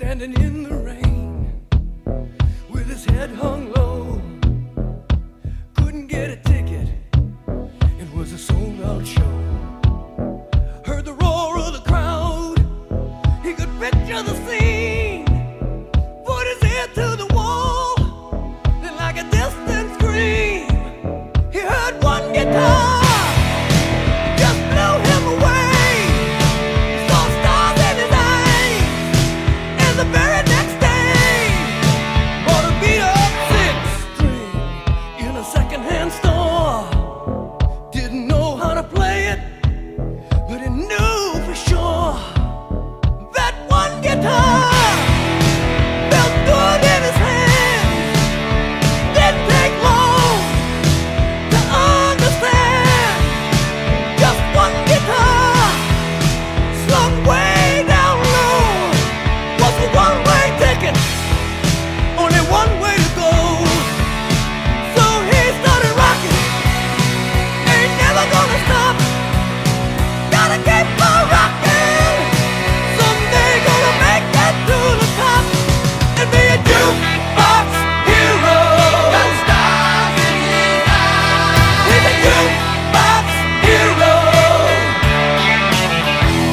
standing in the rain with his head hung low. Couldn't get a ticket, it was a sold out show.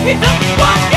What?